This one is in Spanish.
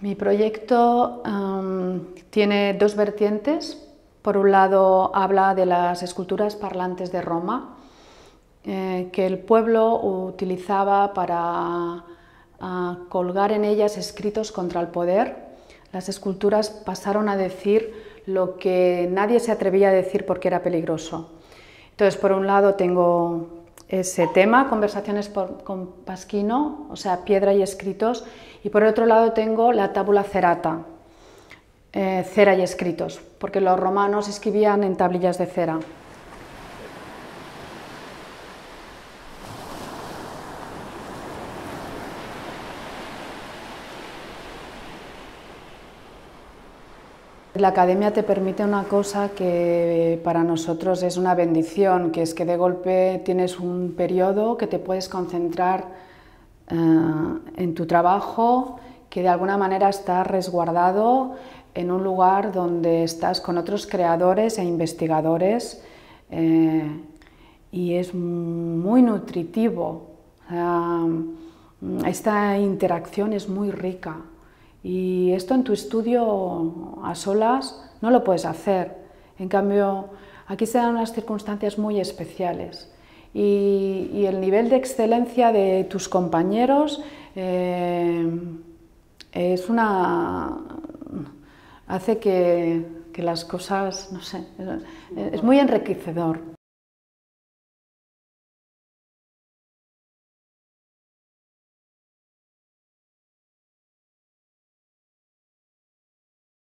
Mi proyecto um, tiene dos vertientes. Por un lado, habla de las esculturas parlantes de Roma, eh, que el pueblo utilizaba para uh, colgar en ellas escritos contra el poder. Las esculturas pasaron a decir lo que nadie se atrevía a decir porque era peligroso. Entonces, por un lado tengo ese tema, conversaciones con Pasquino, o sea, piedra y escritos, y por otro lado tengo la tábula cerata, eh, cera y escritos, porque los romanos escribían en tablillas de cera. La academia te permite una cosa que para nosotros es una bendición, que es que de golpe tienes un periodo que te puedes concentrar eh, en tu trabajo, que de alguna manera está resguardado en un lugar donde estás con otros creadores e investigadores eh, y es muy nutritivo. esta interacción es muy rica. Y esto en tu estudio a solas no lo puedes hacer. En cambio, aquí se dan unas circunstancias muy especiales. Y, el nivel de excelencia de tus compañeros eh, es una hace que, que, las cosas, no sé, es muy enriquecedor.